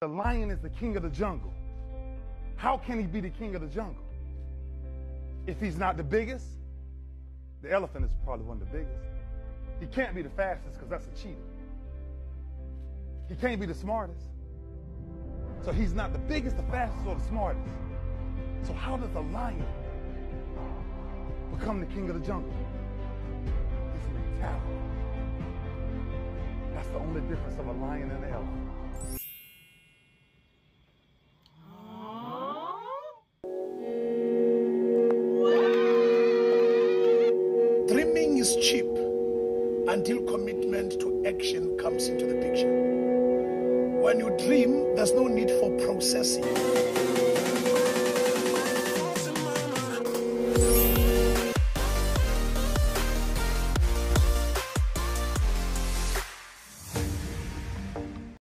The lion is the king of the jungle. How can he be the king of the jungle? If he's not the biggest, the elephant is probably one of the biggest. He can't be the fastest because that's a cheetah. He can't be the smartest. So he's not the biggest, the fastest, or the smartest. So how does a lion become the king of the jungle? His mentality. That's the only difference of a lion and an elephant. Is cheap until commitment to action comes into the picture. When you dream, there's no need for processing.